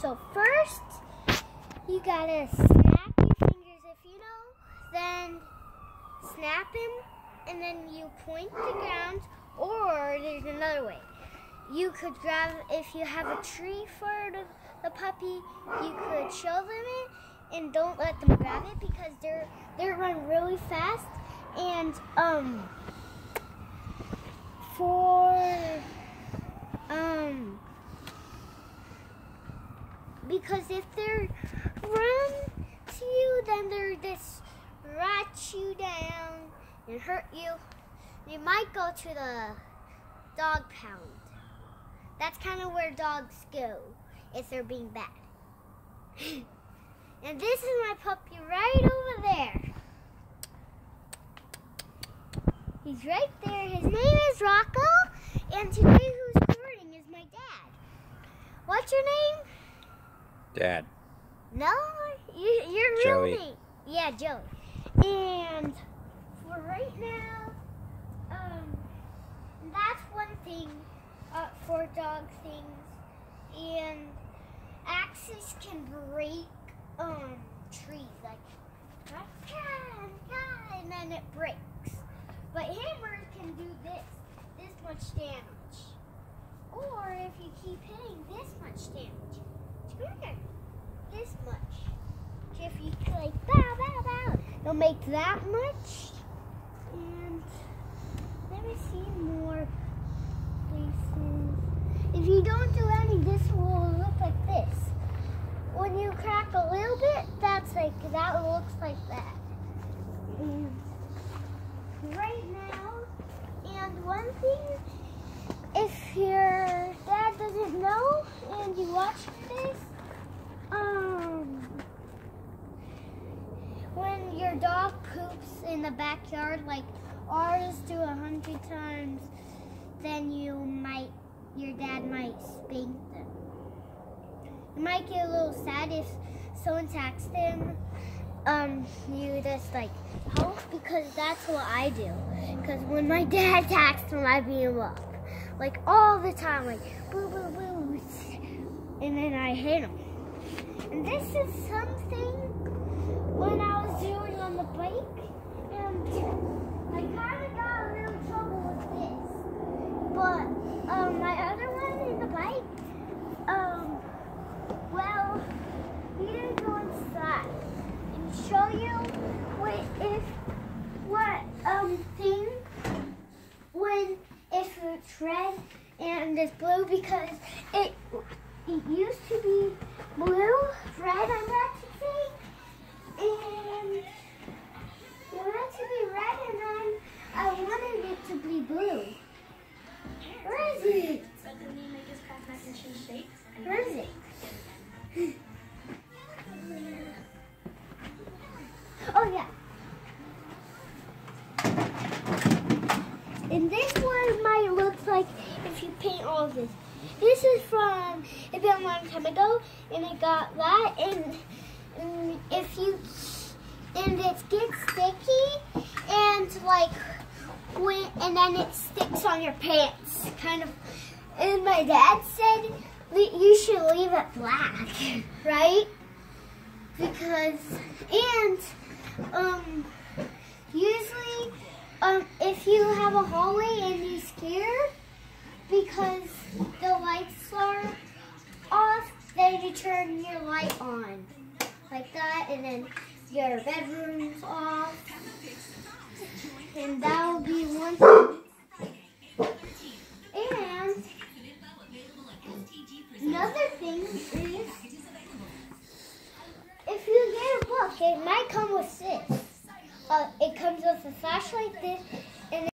So first, you gotta snap your fingers if you know, then snap him, and then you point the ground, or there's another way. You could grab, if you have a tree for the, the puppy, you could show them it, and don't let them grab it because they're they're run really fast, and um for um because if they run to you, then they're just rat you down and hurt you. You might go to the dog pound. That's kind of where dogs go if they're being bad. and this is my puppy right over there. He's right there. His name is Rocco, and today who's recording is my dad. What's your name? Dad. No, you, your real Joey. name. Yeah, Joey. And for right now, um, that's one thing uh, for dog things. And axes can break um trees like and then it breaks. But hammers can do this, this much damage. Or if you keep hitting this much damage. Come here this much. If you like bow, bow, bow, you'll make that much. And let me see more places. If you don't do any, this will look like this. When you crack a little bit, that's like, that looks like that. And right now, and one thing, if your dad doesn't know and you watch this, um, when your dog poops in the backyard, like ours do a hundred times, then you might, your dad might spank them. You might get a little sad if someone attacks them. Um, you just like help because that's what I do. Because when my dad attacks them, I beat him up, like all the time, like boo boo boo, and then I hit him. And this is something when I was doing on the bike, and I kind of got a little trouble with this. But um, my other one in the bike, um, well, we didn't go inside and show you what if what um thing when if it's red and it's blue because it it used to be blue, Oh yeah. And this one might look like if you paint all of this. This is from it been a long time ago, and it got that. And, and if you and it gets sticky, and like when and then it sticks on your pants, kind of. And my dad said you should leave it black, right? Because and um usually um if you have a hallway and you're scared because the lights are off, then you turn your light on like that, and then your bedroom's off, and that will be one it might come with this. Uh, it comes with a flashlight, like this, and